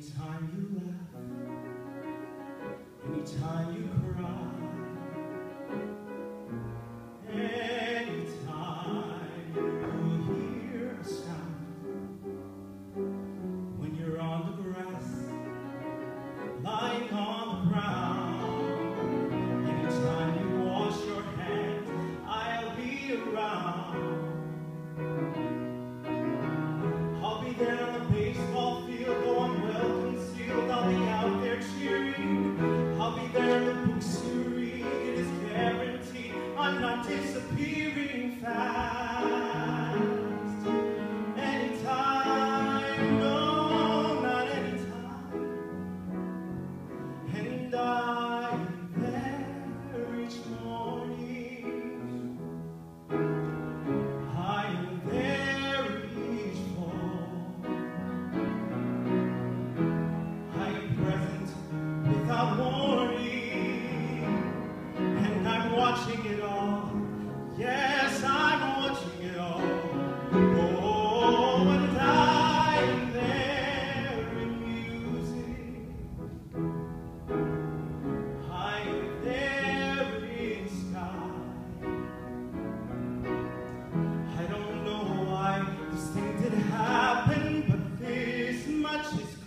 Anytime you laugh, anytime you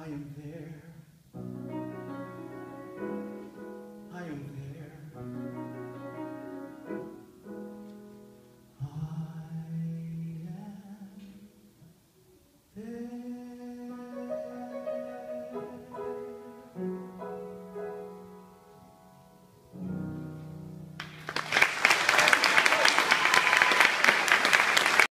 I am there.